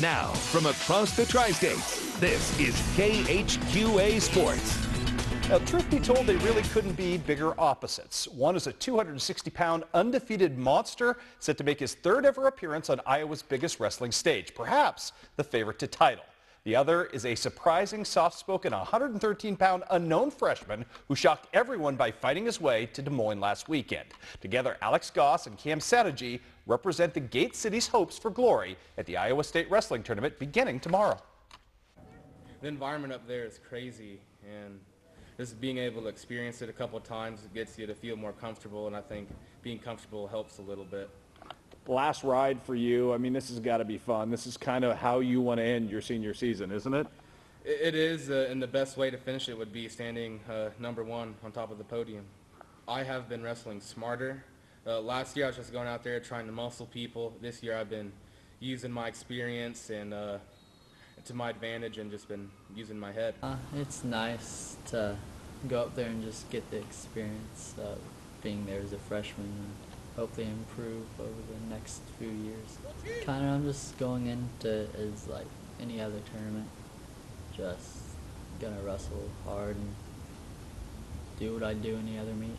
Now, from across the tri-states, this is KHQA Sports. Now, truth be told, they really couldn't be bigger opposites. One is a 260-pound undefeated monster set to make his third ever appearance on Iowa's biggest wrestling stage, perhaps the favorite to title. The other is a surprising, soft-spoken 113-pound unknown freshman who shocked everyone by fighting his way to Des Moines last weekend. Together, Alex Goss and Cam Sataji represent the Gate City's hopes for glory at the Iowa State Wrestling Tournament beginning tomorrow. The environment up there is crazy, and just being able to experience it a couple times gets you to feel more comfortable, and I think being comfortable helps a little bit last ride for you. I mean, this has got to be fun. This is kind of how you want to end your senior season, isn't it? It is, uh, and the best way to finish it would be standing uh, number one on top of the podium. I have been wrestling smarter. Uh, last year I was just going out there trying to muscle people. This year I've been using my experience and uh, to my advantage and just been using my head. Uh, it's nice to go up there and just get the experience of being there as a freshman hopefully improve over the next few years. Kind of, I'm just going into as like any other tournament, just gonna wrestle hard and do what I do any other meet.